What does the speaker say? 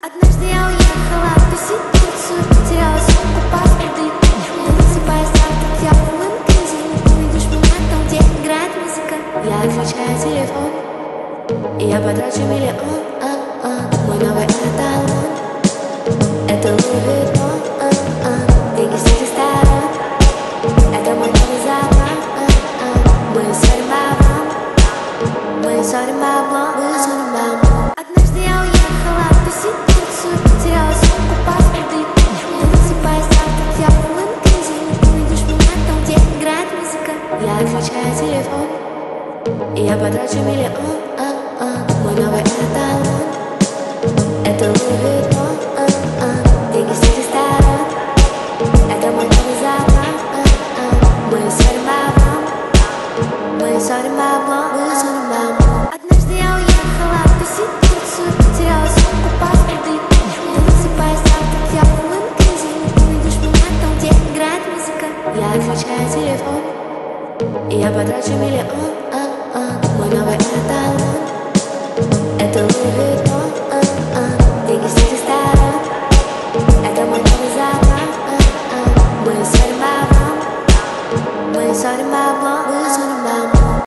Однажды я уехала тусить Турцию, потеряла сумку, паспорт и засыпаю завтра, я в магазине Увидишь меня там, где играет музыка. Я отключаю телефон И я потрачу миллион. А, а, Мой новый эталон. Это Луи Vuitton, а, а, Деньги с этих сторон. Это мой новый закон а, а, Мы ссорим баблом Мы музыка Я отключаю телефон я потрачу миллион. А, а, Мой новый эталон. Это Луи Vuitton, а, а, Деньги с Это мой новый закон а, а, Мы ссорим баблом Мы ссорим баблом Мы ссорим баблом Однажды я уехала тусить Турцию Потеряла сумку, паспорт и Я засыпаю завтра, я в магазине Увидишь меня там, где играет музыка. Я отключаю телефон E a oh, oh, oh. É pra de milha, ah, ah, ah Mano, vai atar É tão lindo, ah, ah, ah Tem que se testar É tão mortalizada, ah, ah Mãe, só de babá Mãe, só